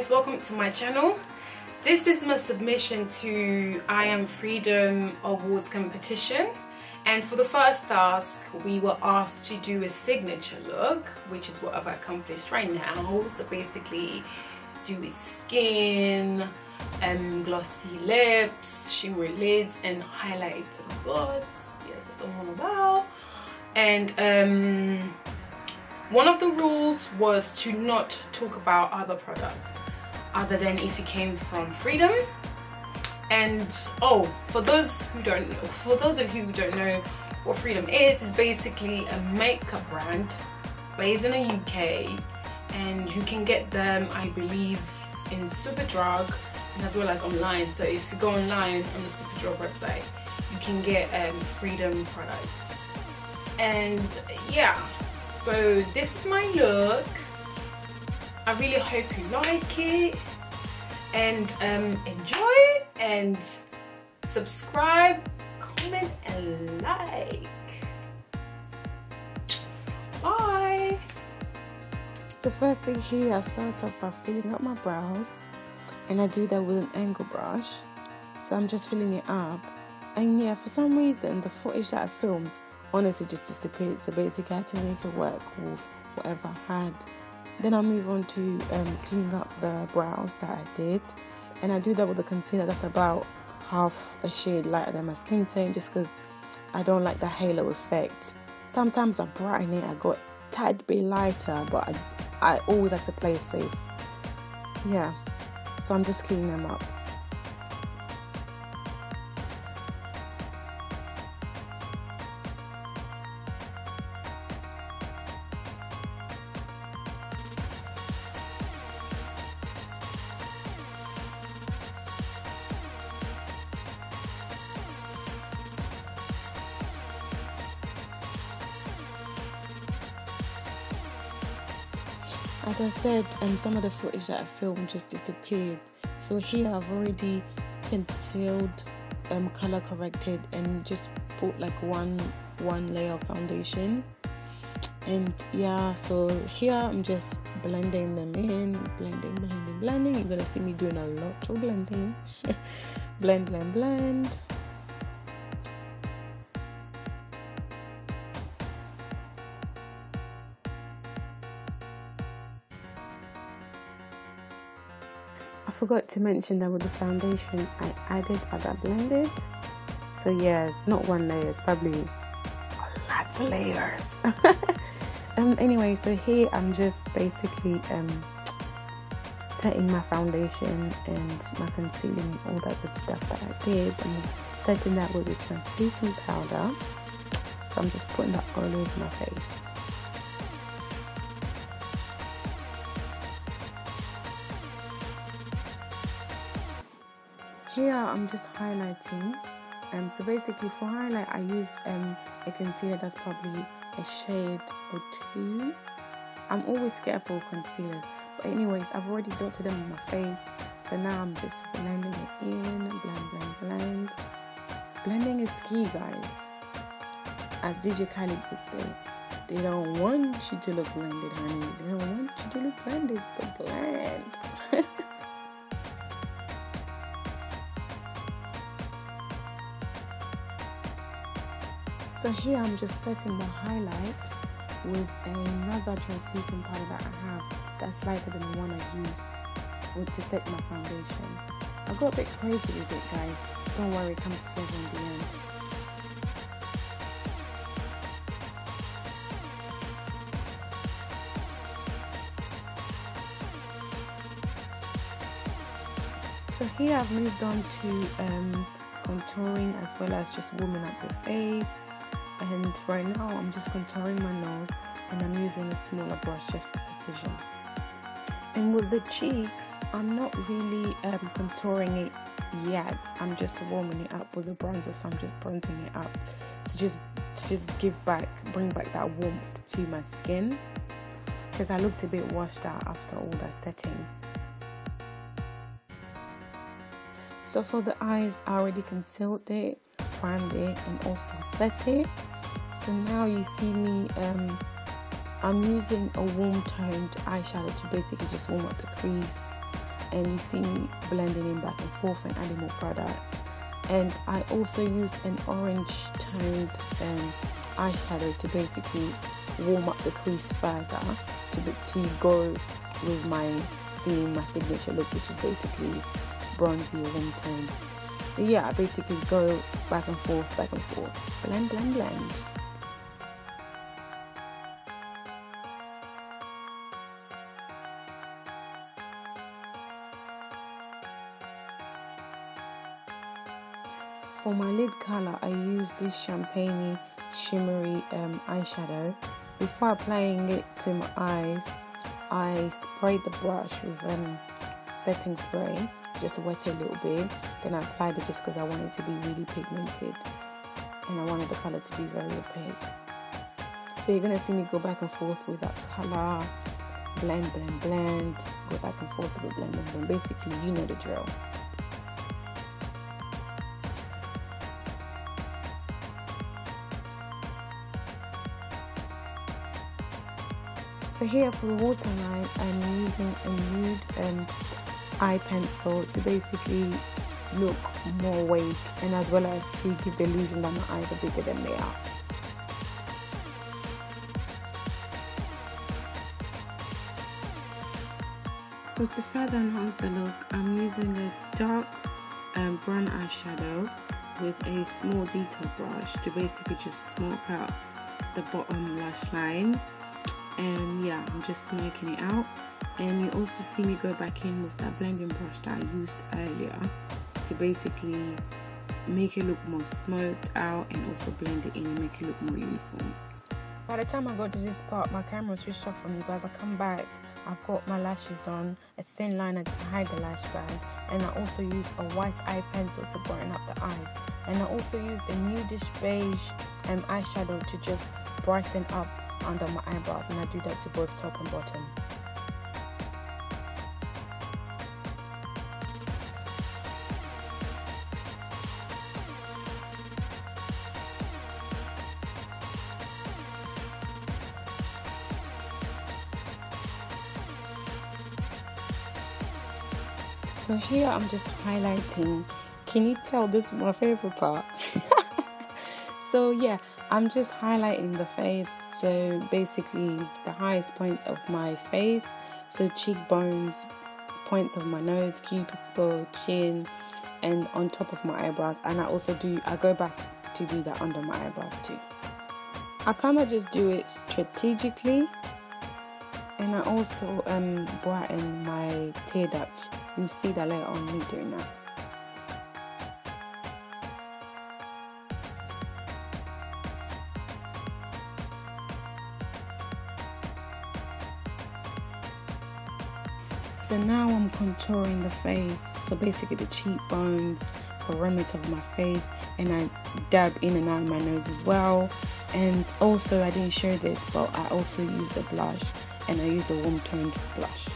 guys welcome to my channel. This is my submission to i am freedom awards competition. And for the first task we were asked to do a signature look which is what i've accomplished right now. So basically dewy skin um glossy lips shimmery lids and highlight gods. Yes that's what i'm all about. And um one of the rules was to not talk about other products other than if it came from Freedom. And oh, for those who don't know, for those of you who don't know what Freedom is, is basically a makeup brand based in the UK and you can get them, I believe, in Superdrug as well as online. So if you go online on the Superdrug website, you can get um, Freedom products. And yeah, so this is my look i really hope you like it. And um, enjoy and subscribe comment and like. Bye. So thing here i start off by filling up my brows and i do that with an angle brush. So i'm just filling it up. And yeah for some reason the footage that i filmed honestly just disappeared. So basically, I had to make it work with whatever I had. Then I'll move on to um, cleaning up the brows that I did, and I do that with a concealer that's about half a shade lighter than my skin tone, just because I don't like the halo effect. Sometimes I brighten it, I got tad bit lighter, but I, I always like to play safe. Yeah, so I'm just cleaning them up. As I said, um, some of the footage that I filmed just disappeared. So here I've already concealed, um, color corrected, and just put like one one layer of foundation. And yeah, so here I'm just blending them in, blending, blending, blending. You're gonna see me doing a lot of blending. blend, blend, blend. I forgot to mention that with the foundation I added other blended. So yes, not one layer, it's probably lots of layers. um anyway, so here I'm just basically um setting my foundation and my concealing all that good stuff that I did and setting that with a translucent powder. So I'm just putting that all over my face. Here I'm just highlighting um, so basically for highlight I use um, a concealer that's probably a shade or two. I'm always careful with concealers but anyways I've already dotted them on my face so now I'm just blending it in blend blend blend. Blending is key guys. As DJ Khaled would say they don't want you to look blended honey. They don't want you to look blended so blend So here I'm just setting the highlight with another translucent powder that I have that's lighter than the one I used to set my foundation. I got a bit crazy with it guys. Don't worry, it comes together in the end. So here I've moved on to um, contouring as well as just warming up the face and right now I'm just contouring my nose and I'm using a smaller brush just for precision. And with the cheeks I'm not really um, contouring it yet. I'm just warming it up with the bronzer so I'm just bronzing it up to just to just give back bring back that warmth to my skin. Because I looked a bit washed out after all that setting. So for the eyes I already concealed it primed it and also set it so now you see me um, I'm using a warm toned eyeshadow to basically just warm up the crease. And you see me blending in back and forth and adding more product and I also used an orange toned um, eyeshadow to basically warm up the crease further to, to go with my theme, my signature look which is basically bronzy or warm toned. So yeah I basically go back and forth back and forth. Blend blend blend For my lid color, I use this champagne shimmery um, eyeshadow. Before applying it to my eyes, I sprayed the brush with um, setting spray, just wet it a little bit. Then I applied it just because I wanted it to be really pigmented and I wanted the color to be very opaque. So you're gonna see me go back and forth with that color, blend, blend, blend, go back and forth with blend, blend, blend. Basically, you know the drill. So here for the waterline, I'm using a nude um, eye pencil to basically look more awake and as well as to give the illusion that my eyes are bigger than they are. So to further enhance the look, I'm using a dark um, brown eyeshadow with a small detail brush to basically just smoke out the bottom lash line and yeah I'm just smoking it out and you also see me go back in with that blending brush that I used earlier to basically make it look more smoked out and also blend it in and make it look more uniform. By the time I got to this part, my camera switched off from me, but as I come back, I've got my lashes on, a thin liner to hide the lash band, and I also use a white eye pencil to brighten up the eyes. And I also use a nudish beige um, eyeshadow to just brighten up under my eyebrows and I do that to both top and bottom. So here I'm just highlighting. Can you tell this is my favorite part? so yeah, I'm just highlighting the face, so basically the highest points of my face, so cheekbones, points of my nose, cupid's bow, chin, and on top of my eyebrows. And I also do, I go back to do that under my eyebrows too. I kind of just do it strategically, and I also um, brighten my tear duct. You'll see that later on me doing that. So now I'm contouring the face. So basically the cheekbones, perimeter of my face, and I dab in and out my nose as well. And also I didn't show this, but I also use a blush and I use a warm toned blush.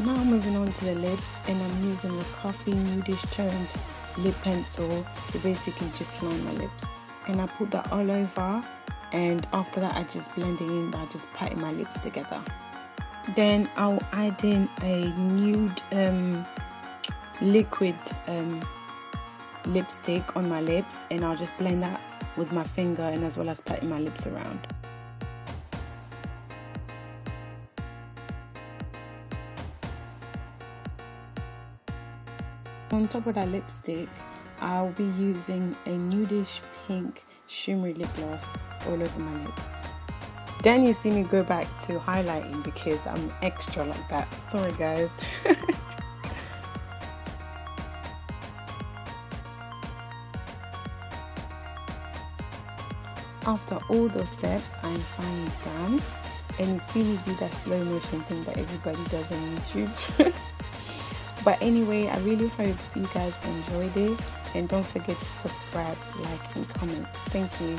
Now I'm moving on to the lips and I'm using a coffee nudish toned lip pencil to basically just line my lips. And I put that all over and after that I just blend it in by just patting my lips together. Then I'll add in a nude um, liquid um, lipstick on my lips and I'll just blend that with my finger and as well as patting my lips around. On top of that lipstick I'll be using a nudish pink shimmery lip gloss all over my lips. Then you see me go back to highlighting because I'm extra like that. Sorry guys. After all those steps, I'm finally done. And you see me do that slow motion thing that everybody does on YouTube. but anyway, I really hope you guys enjoyed it. And don't forget to subscribe, like, and comment. Thank you.